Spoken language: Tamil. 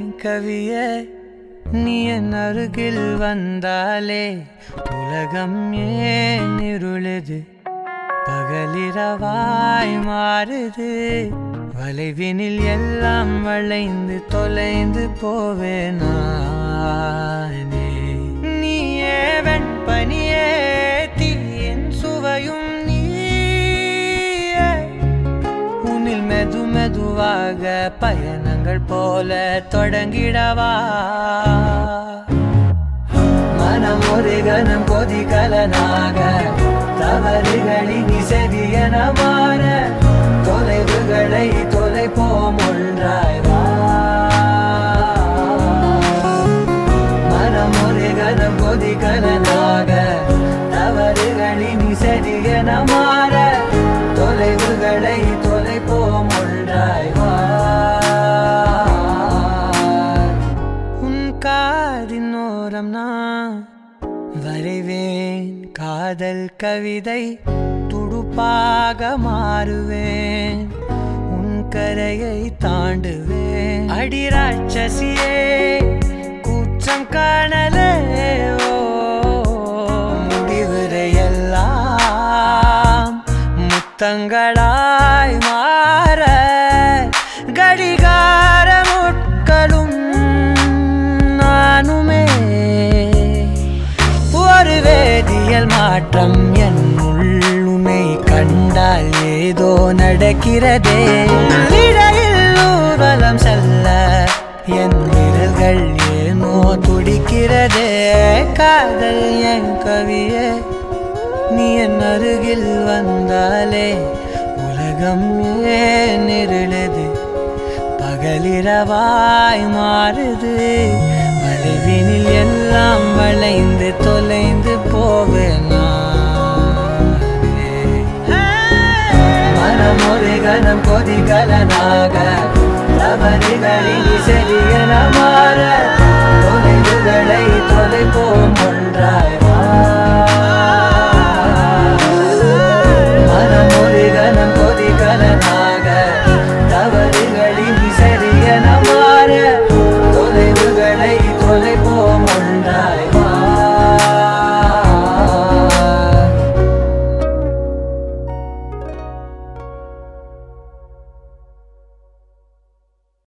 கவியே நீ என் அருகில் வந்தாலே உலகம் ஏன் இருளுது? பகலிரவாய் மாறுது வளைவினில் எல்லாம் வளைந்து தொலைந்து போவேனா? மெதுவாக பயணங்கள் போல தொடங்கிடவா? மனம் ஒரு கணம் கொதிகலனாக தவறுகளின் இசையன மாற தொலைவுகளை தொலைப்போம் ஒன்றாய் மனம் ஒரு கணம் கொதிகலனாக வரைவேன் காதல் கவிதை துடுப்பாக மாறுவேன். உன் கரையை தாண்டுவேன். அடிராட்சசியே கூச்சம் காணலே முடிவுரையெல்லாம் முத்தங்களாய் மாற கடிகார செயல் மாற்றம் என் உள்ளுனை கண்டால் ஏதோ நடக்கிறதே. இடையில் ஊர்வலம் செல்ல என் விரல்கள் ஏனோ துடிக்கிறதே. காதல் என் கவியே நீ என் அருகில் வந்தாலே உலகம் ஏன் இருளது? பகலிரவாய் மாறுது வளைவினில் எல்லாம் மனம் கணம் கொதிகலனாக தவறுகளின் சரியன